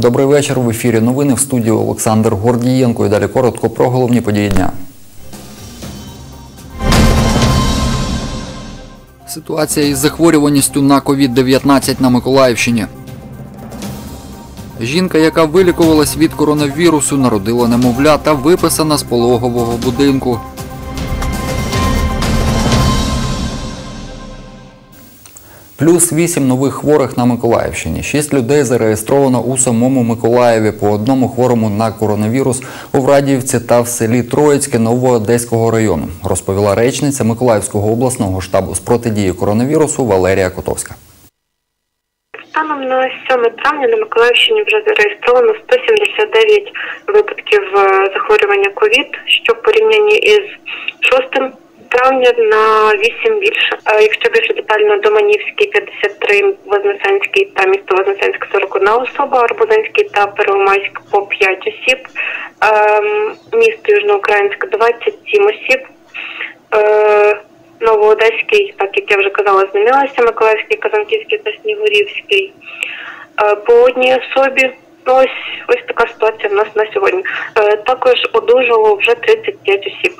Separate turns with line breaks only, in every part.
Добрий вечір. В ефірі новини в студії Олександр Гордієнко. І далі коротко про головні події дня. Ситуація із захворюваністю на COVID-19 на Миколаївщині. Жінка, яка вилікувалась від коронавірусу, народила немовля та виписана з пологового будинку. Плюс 8 нових хворих на Миколаївщині. Шість людей зареєстровано у самому Миколаєві по одному хворому на коронавірус у Врадіївці та в селі Троїцьке Новоодеського району, розповіла речниця Миколаївського обласного штабу з протидії коронавірусу Валерія Котовська.
Станом на 7 травня на Миколаївщині вже зареєстровано 179 випадків е, захворювання ковід, що в порівнянні із 6 травня на 8 більше. Якщо більше детально, Доманівський 53, Вознесенський та місто Вознесенськ 41 особа, Арбузинський та Первомайськ по 5 осіб, Ем, місто Южноукраїнськ 27 осіб. Е, Новоодеський, так як я вже казала, змінилася Миколаївський, Казанківський та Снігурівський. Е, По одній особі. Ну, ось ось така ситуація в нас на сьогодні. Е, Також одужало вже 35 осіб.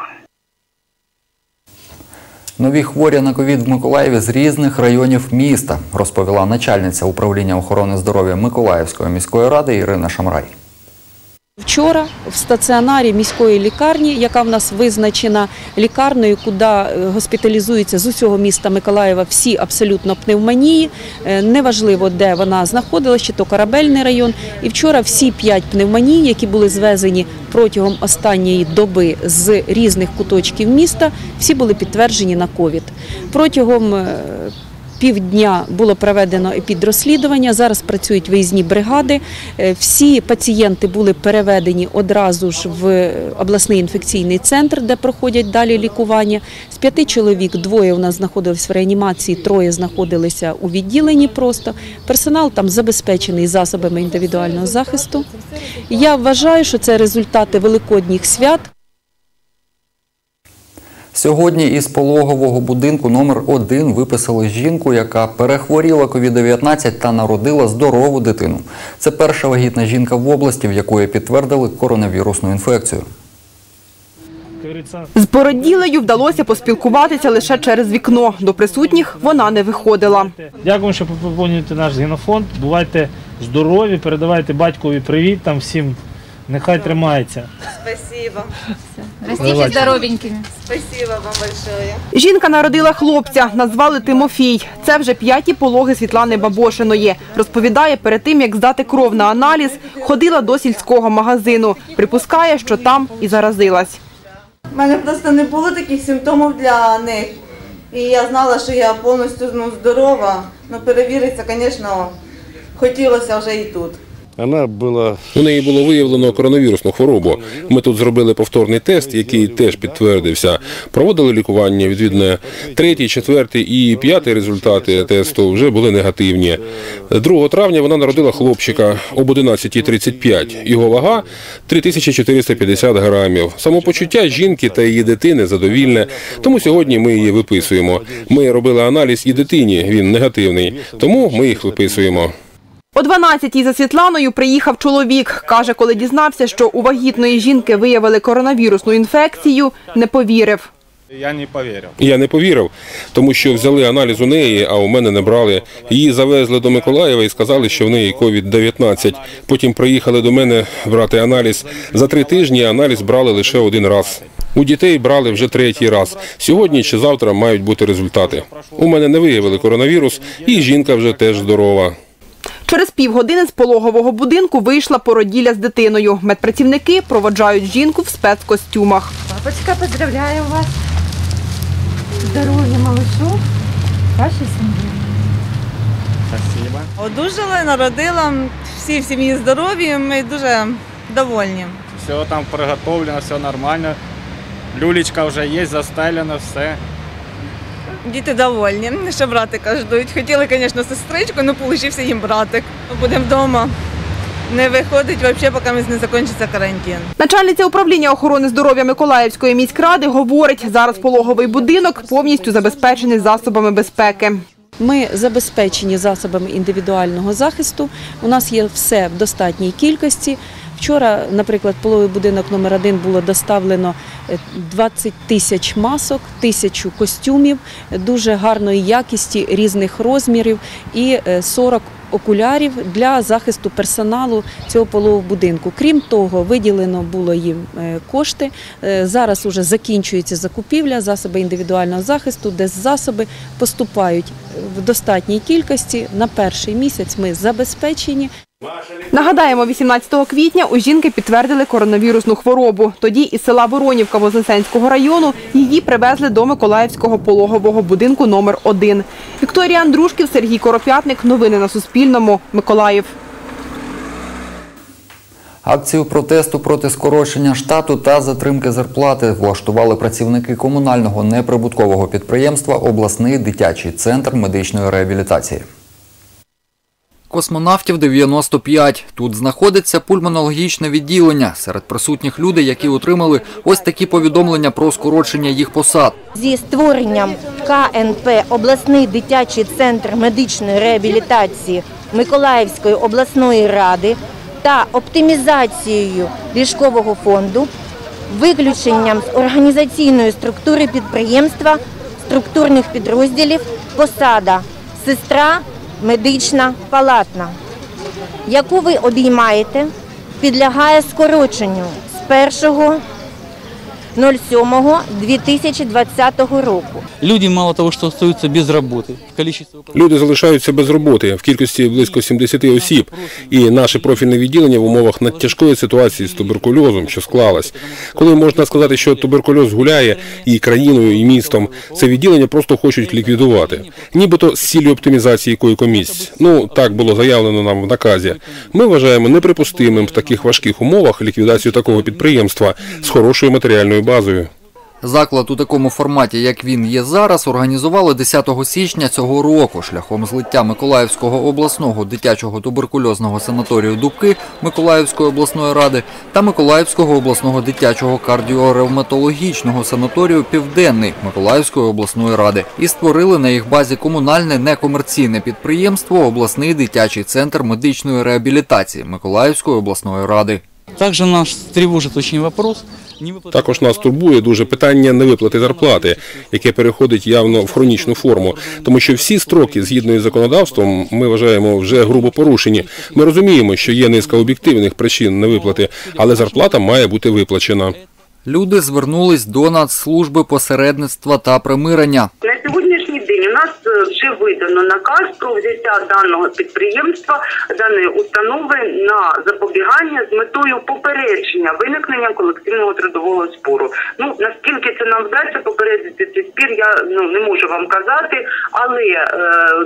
Нові хворі на ковід в Миколаєві з різних районів міста, розповіла начальниця управління охорони здоров'я Миколаївської міської ради Ірина Шамрай.
Вчора в стаціонарі міської лікарні, яка в нас визначена лікарнею, куди е, госпіталізуються з усього міста Миколаєва всі абсолютно пневмонії, е, неважливо, де вона знаходилась, чи то корабельний район. І вчора всі п'ять пневмоній, які були звезені протягом останньої доби з різних куточків міста, всі були підтверджені на ковід. Протягом е, Півдня було проведено епідрозслідування. Зараз працюють виїзні бригади. Е, Всі пацієнти були переведені одразу ж в обласний інфекційний центр, де проходять далі лікування. З п'яти чоловік двоє у нас знаходились в реанімації, троє знаходилися у відділенні. Просто персонал там забезпечений засобами індивідуального захисту. Я вважаю, що це результати великодніх свят.
Сьогодні із пологового будинку номер 1 виписали жінку, яка перехворіла COVID-19 та народила здорову дитину. Це перша вагітна жінка в області, в якої підтвердили коронавірусну інфекцію.
З породілею вдалося поспілкуватися лише через вікно. До присутніх вона не виходила.
Дякую, що поповнюєте наш генофонд. Бувайте здорові, передавайте батькові привіт там всім. Нехай тримається.
Спасибо. Растите здоровенькими.
Спасибо вам большое.
Жінка народила хлопця, назвали Тимофій. Це вже п'яті пологи Світлани Бабошиної. Розповідає, перед тим, як здати кров на аналіз, ходила до сільського магазину. Припускає, що там і заразилась.
У мене просто не було таких симптомів для них. І я знала, що я повністю ну, здорова. Ну, перевіритися, звісно, хотілося вже і тут.
Вона була
У неї було виявлено коронавірусну хворобу. Ми тут зробили повторний тест, який теж підтвердився. Проводили лікування. Відповідно, третій, четвертий і п'ятий результати тесту вже були негативні. 2 травня вона народила хлопчика об 11.35. Його вага 3450 грамів. Самопочуття жінки та її дитини задовільне. Тому сьогодні ми її виписуємо. Ми робили аналіз і дитині. Він негативний. Тому ми їх виписуємо.
О 12-й за Світланою приїхав чоловік. Каже, коли дізнався, що у вагітної жінки виявили коронавірусну інфекцію, не повірив.
я не повірив.
Я не повірив, тому що взяли аналіз у неї, а у мене не брали. Її завезли до Миколаєва і сказали, що в неї COVID-19. Потім приїхали до мене брати аналіз. За три тижні аналіз брали лише один раз. У дітей брали вже третій раз. Сьогодні чи завтра мають бути результати. У мене не виявили коронавірус, і жінка вже теж здорова.
Через півгодини з пологового будинку вийшла породілля з дитиною. Медпрацівники проводжають жінку в спецкостюмах.
Папочка, поздравляю вас. Здоров'я малышу. Вашій сім'ї.
Спасибо.
Одужала, народила, всі в сім'ї здорові, ми дуже довольні.
Все там приготовлено, все нормально. Люлечка вже є, застелено, все.
Діти довольні, ще братика ждуть. Хотіли, звісно, сестричку, але вийшов їм братик. Будемо вдома. Не виходить взагалі, поки не закінчиться карантин.
Начальниця управління охорони здоров'я Миколаївської міськради говорить, зараз пологовий будинок повністю забезпечений засобами безпеки.
Ми забезпечені засобами індивідуального захисту. У нас є все в достатній кількості. Вчора, наприклад, половий будинок номер 1 було доставлено е, 20 тисяч масок, тисячу костюмів дуже гарної якісті різних розмірів і е, 40 окулярів для захисту персоналу цього полового будинку. Крім того, виділено було їм е, кошти. Е, Зараз уже закінчується закупівля засоби індивідуального захисту, де засоби поступають в достатній кількості. На перший місяць ми забезпечені.
Нагадаємо, 18 квітня у жінки підтвердили коронавірусну хворобу. Тоді із села Воронівка Вознесенського району її привезли до Миколаївського пологового будинку номер 1 Вікторія Андрушків, Сергій Коропятник. Новини на Суспільному. Миколаїв.
Акцію протесту проти скорочення штату та затримки зарплати влаштували працівники комунального неприбуткового підприємства Обласний дитячий центр медичної реабілітації. Космонавтів 95. Тут знаходиться пульмонологічне відділення. Серед присутніх люди, які отримали ось такі повідомлення про скорочення їх посад.
зі створенням КНП обласний дитячий центр медичної реабілітації Миколаївської обласної ради та оптимізацією ліжкового фонду, виключенням з організаційної структури підприємства, структурних підрозділів, посада сестра медична палатна, яку ви обіймаєте, підлягає скороченню з 1.07.2020 року.
Люди мало того, что остаются без количестве
Люди залишаються без роботи в кількості близько 70 осіб, і наше профільне відділення в умовах надтяжкої ситуації з туберкульозом, що склалась. Коли можна сказати, що туберкульоз гуляє і країною, і містом, це відділення просто хочуть ліквідувати, нібито з цілі оптимізації койкомісць. Ну так було заявлено нам в наказі. Ми вважаємо неприпустимим в таких важких умовах ліквідацію такого підприємства з хорошою матеріальною базою.
Заклад у такому форматі, як він є зараз, організували 10 січня цього року шляхом злиття Миколаївського обласного дитячого туберкульозного санаторію Дубки Миколаївської обласної ради та Миколаївського обласного дитячого кардіоревматологічного санаторію Південний Миколаївської обласної ради і створили на їх базі комунальне некомерційне підприємство Обласний дитячий центр медичної реабілітації Миколаївської обласної ради.
Также нас тревожит очень вопрос.
Також нас турбує дуже питання невиплати зарплати, яке переходить явно в хронічну форму, тому що всі строки, згідно із законодавством, ми вважаємо вже грубо порушені. Ми розуміємо, що є низка об'єктивних причин невиплати, але зарплата має бути виплачена.
Люди звернулись до Нацслужби посередництва та примирення.
На сьогоднішній день у нас е, вже видано наказ про взяття даного підприємства, даної установи на запобігання з метою попередження виникнення колективного трудового спору. Ну наскільки це нам вдасться попередити цей спір, я ну не можу вам казати. Але е,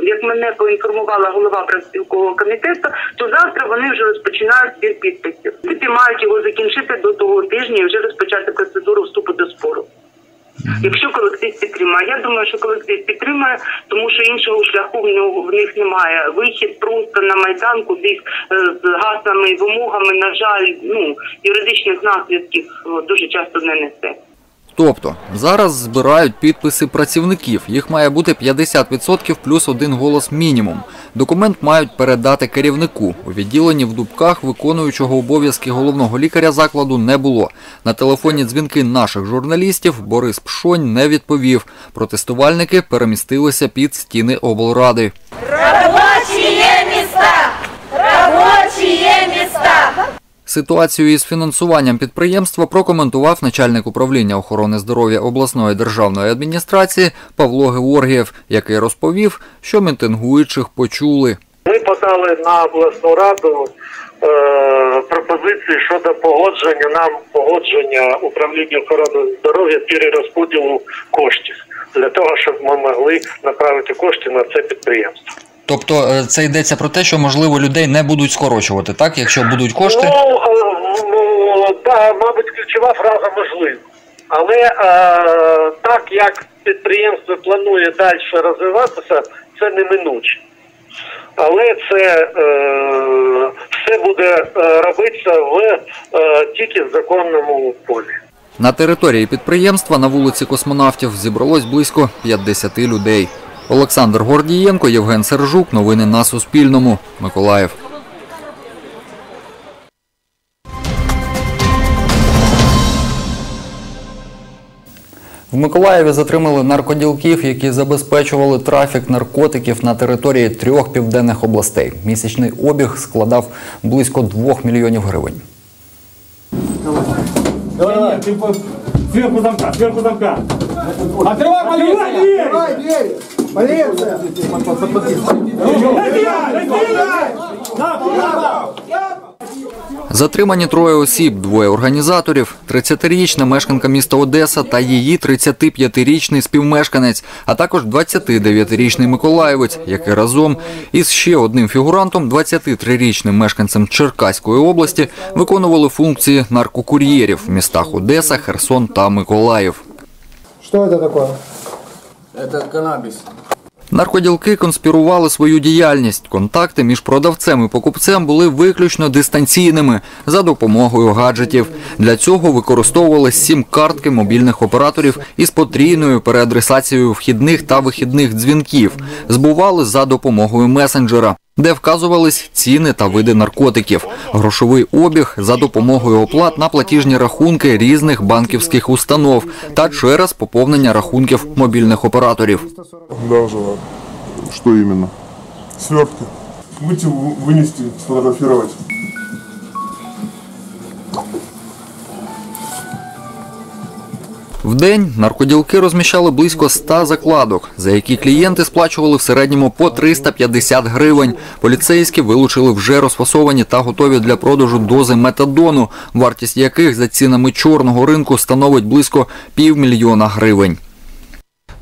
як мене поінформувала голова профспілкового комітету, то завтра вони вже розпочинають збір підписів. Діти мають його закінчити до того тижня і вже розпочати процедуру вступу до спору. Якщо колектив підтримає, я думаю, що колектив підтримає, тому що іншого шляху в нього в них немає. Вихід просто на майдан, кудись е, з гаслами і вимогами, на жаль, ну юридичних наслідків е, дуже часто не несе.
Тобто зараз збирають підписи працівників. Їх має бути 50% плюс один голос мінімум. Документ мають передати керівнику. У відділенні в Дубках виконуючого обов'язки головного лікаря закладу не було. На телефонні дзвінки наших журналістів Борис Пшонь не відповів. Протестувальники перемістилися під стіни облради. Ситуацію із фінансуванням підприємства прокоментував начальник управління охорони здоров'я обласної державної адміністрації Павло Георгієв, який розповів, що мітингуючих почули.
Ми подали на обласну раду е, пропозиції щодо погодження нам погодження управління охорони здоров'я перерозподілу коштів для того, щоб ми могли направити кошти на це підприємство.
Тобто е, це йдеться про те, що можливо людей не будуть скорочувати, так? Якщо будуть кошти.
Ну, мабуть, ключова фраза можливо. Але е, так як підприємство планує далі розвиватися, це неминуче. Але це е, все буде е, робитися в е, тільки в законному полі.
На території підприємства на вулиці космонавтів зібралось близько 50 людей. Олександр Гордієнко, Євген Сержук. Новини на Суспільному. Миколаїв. В Миколаєві затримали наркоділків, які забезпечували трафік наркотиків на території трьох південних областей. Місячний обіг складав близько 2 мільйонів гривень.
Давай, давай, ты по- сверху замка, сверху замка. Открывай, полиция! Открывай дверь! Полиция!
Затримані троє осіб, двоє організаторів, 30-річна мешканка міста Одеса та її 35-річний співмешканець, а також 29-річний миколаєвець, який разом із ще одним фігурантом, 23-річним мешканцем Черкаської області, виконували функції наркокур'єрів в містах Одеса, Херсон та Миколаїв.
Что это такое?
Это каннабис.
Наркоділки конспірували свою діяльність. Контакти між продавцем і покупцем були виключно дистанційними за допомогою гаджетів. Для цього використовували сім-картки мобільних операторів із потрійною переадресацією вхідних та вихідних дзвінків. Збували за допомогою месенджера. Де вказувались ціни та види наркотиків, грошовий обіг за допомогою оплат на платіжні рахунки різних банківських установ та через поповнення рахунків мобільних операторів.
Ладно. Что именно? Свертки. Будете винести, вынести,
В день наркоділки розміщали близько 100 закладок, за які клієнти сплачували в середньому по 350 гривень. Поліцейські вилучили вже розфасовані та готові для продажу дози метадону, вартість яких за цінами чорного ринку становить близько півмільйона гривень.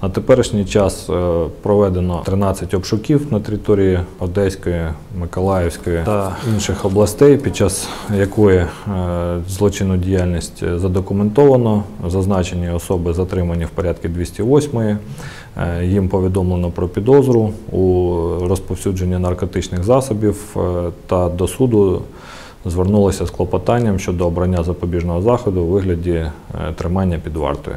На теперішній час е, проведено 13 обшуків на території Одеської, Миколаївської та інших областей, під час якої е, злочинну діяльність задокументовано. Зазначені особи затримані в порядку 208. Е, Їм повідомлено про підозру у розповсюдженні наркотичних засобів та до суду звернулися з клопотанням щодо обрання запобіжного заходу у вигляді е, тримання під вартою.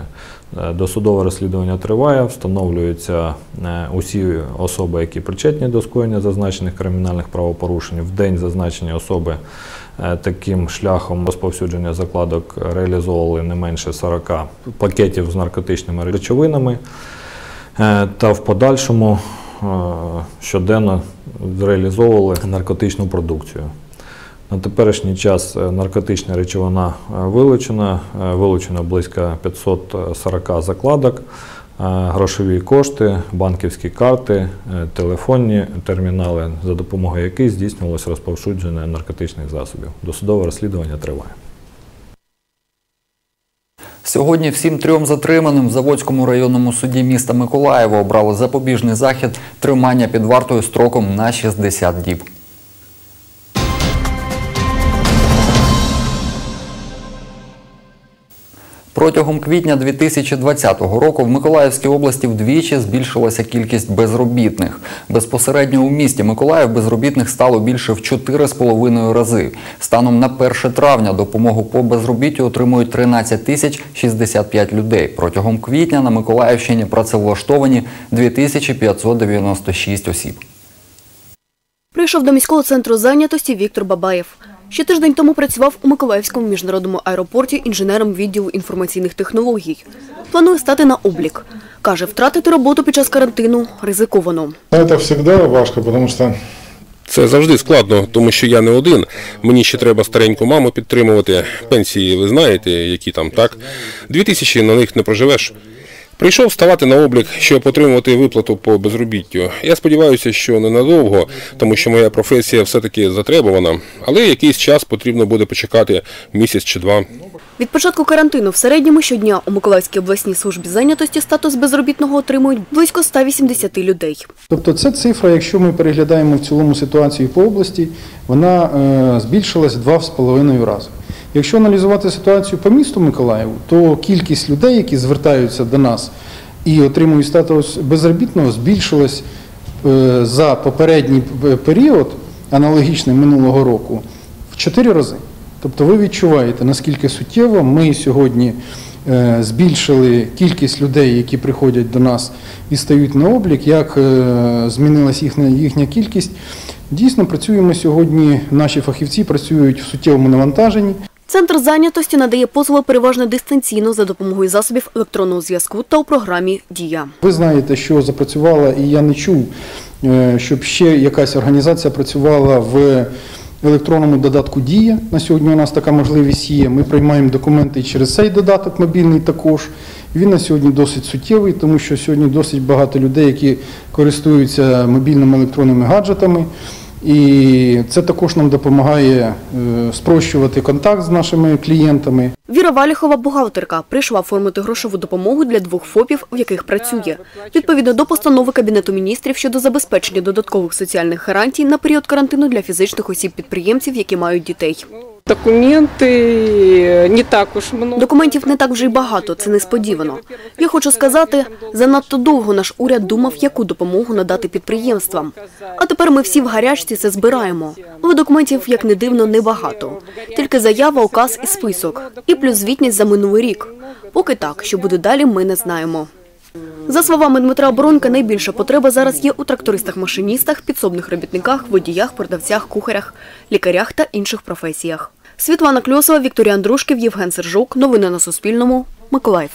Е, Досудове розслідування триває, встановлюються е, усі особи, які причетні до скоєння зазначених кримінальних правопорушень. В день зазначені особи таким шляхом розповсюдження закладок реалізовували не менше 40 пакетів з наркотичними речовинами. Та в подальшому щоденно реалізовували наркотичну продукцію. На теперішній час е, наркотична речовина е, вилучена, е, вилучено близько 540 закладок, грошові кошти, банківські карти, телефонні термінали, за допомогою яких здійснювалося розповсюдження наркотичних засобів. Досудове розслідування триває.
Сьогодні всім трьом затриманим в Заводському районному суді міста Миколаєва обрали запобіжний захід тримання під вартою строком на 60 діб. Протягом квітня 2020 року в Миколаївській області вдвічі збільшилася кількість безробітних. Безпосередньо у місті Миколаїв безробітних стало більше в 4,5 рази. Станом на 1 травня допомогу по безробіттю отримують 13 тисяч 65 людей. Протягом квітня на Миколаївщині працевлаштовані 2596 осіб.
Прийшов до міського центру зайнятості Віктор Бабаєв. Ще тиждень тому працював у Миколаївському міжнародному аеропорті інженером відділу інформаційних технологій. Планує стати на облік. Каже, втратити роботу під час карантину ризиковано.
Но это всегда важко, потому что
Це завжди складно, тому що я не один. Мені ще треба стареньку маму підтримувати. Пенсії, ви знаєте, які там, так? Дві тисячі на них не проживеш. Прийшов ставати на облік, щоб отримувати виплату по безробіттю. Я сподіваюся, що ненадовго, тому що моя професія все-таки затребувана, але якийсь час потрібно буде почекати місяць чи два.
Від початку карантину в середньому щодня у Миколаївській обласній службі зайнятості статус безробітного отримують близько 180 людей.
Тобто це цифра, якщо ми переглядаємо в цілому ситуацію по області, вона е, збільшилась два з половиною рази. Якщо аналізувати ситуацію по місту Миколаєву, то кількість людей, які звертаються до нас і отримують статус безробітного, збільшилась е, за попередній період, аналогічний минулого року, в чотири рази. Тобто ви відчуваєте, наскільки суттєво ми сьогодні е, збільшили кількість людей, які приходять до нас і стають на облік, як е, змінилась їхня, їхня кількість. Дійсно, працюємо сьогодні. Наші фахівці працюють в суттєвому навантаженні.
Центр зайнятості надає послуги переважно дистанційно за допомогою засобів електронного зв'язку та у програмі Дія.
Ви знаєте, що запрацювала, і я не чув, е, щоб ще якась організація працювала в електронному додатку Дія. На сьогодні у нас така можливість є. Ми приймаємо документи через цей додаток мобільний також. Він на сьогодні досить суттєвий, тому що сьогодні досить багато людей, які користуються мобільними електронними гаджетами. І це також нам допомагає е, спрощувати контакт з нашими клієнтами.
Віра Валіхова, бухгалтерка, прийшла оформити грошову допомогу для двох ФОПів, в яких працює. Відповідно до постанови Кабінету міністрів щодо забезпечення додаткових соціальних гарантій на період карантину для фізичних осіб-підприємців, які мають дітей.
Документи не так уж много.
Документів не так вже й багато, це несподівано. Я хочу сказати, занадто довго наш уряд думав, яку допомогу надати підприємствам. А тепер ми всі в гарячці це збираємо. Але документів, як не дивно, небагато. Тільки заява, указ і список. І плюс звітність за минулий рік. Поки так, що буде далі, ми не знаємо. За словами Дмитра Оборонка, найбільша потреба зараз є у трактористах-машиністах, підсобних робітниках, водіях, продавцях, кухарях, лікарях та інших професіях. Світлана Кльосова, Вікторія Андрушків, Євген Сержук. Новини на Суспільному. Миколаїв.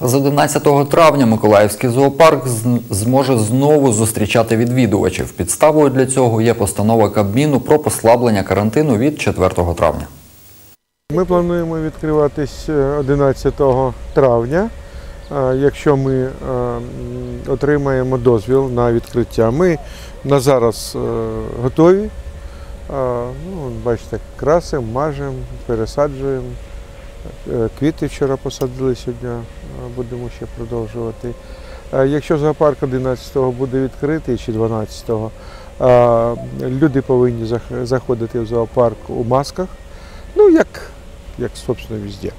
З 11 травня Миколаївський зоопарк зможе знову зустрічати відвідувачів. Підставою для цього є постанова Кабміну про послаблення карантину від 4 травня.
Ми плануємо відкриватись е, 11 травня, е, якщо ми е, отримаємо дозвіл на відкриття. Ми на зараз е, готові. Е, Ну, бачите, красимо, мажемо, пересаджуємо. Е, Квіти вчора посадили сьогодні, е, будемо ще продовжувати. Е, Якщо зоопарк 11-го буде відкритий чи 12-го, е, люди повинні заходити в зоопарк у масках. Ну, як, як собственно, везде.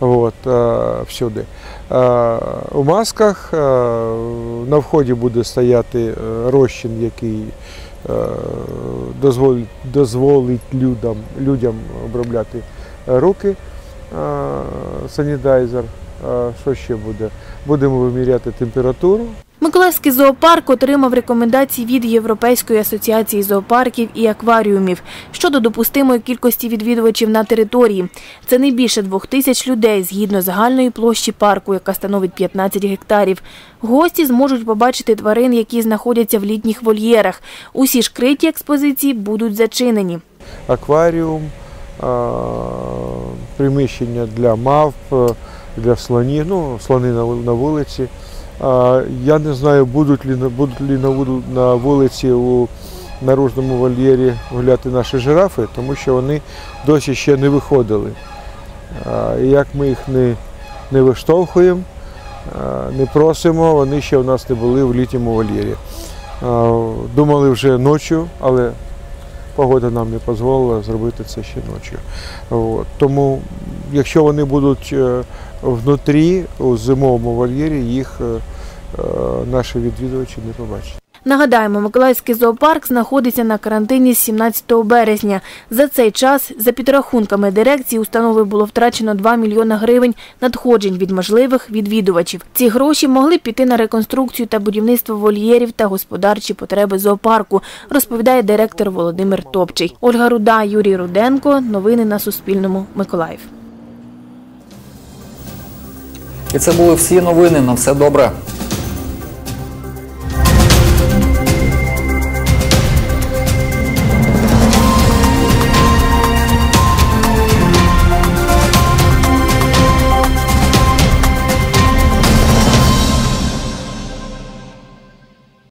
От, е, всюди. У масках е, на вході буде стояти розчин, який дозволить, дозволить людям, людям обробляти руки. Санітайзер. Що ще буде? Будемо виміряти температуру.
Миколаївський зоопарк отримав рекомендації від Європейської асоціації зоопарків і акваріумів щодо допустимої кількості відвідувачів на території. Це не більше двох тисяч людей згідно загальної площі парку, яка становить 15 гектарів. Гості зможуть побачити тварин, які знаходяться в літніх вольєрах. Усі ж криті експозиції будуть зачинені.
акваріум, приміщення для мавп, для слонів, ну, слони на вулиці. Я не знаю, будуть ли, будуть ли на, вулиці у наружному вольєрі гуляти наші жирафи, тому що вони досі ще не виходили. І як ми їх не, не виштовхуємо, не просимо, вони ще у нас не були в літньому вольєрі. Думали вже ночі, але погода нам не дозволила зробити це ще ночі. От. Тому, якщо вони будуть е, внутрі, у зимовому вольєрі, їх е, е, наші відвідувачі не побачать.
Нагадаємо, Миколаївський зоопарк знаходиться на карантині з 17 березня. За цей час, за підрахунками дирекції, установи було втрачено 2 мільйони гривень надходжень від можливих відвідувачів. Ці гроші могли піти на реконструкцію та будівництво вольєрів та господарчі потреби зоопарку, розповідає директор Володимир Топчий. Ольга Руда, Юрій Руденко. Новини на Суспільному. Миколаїв.
І це були всі новини. На все добре.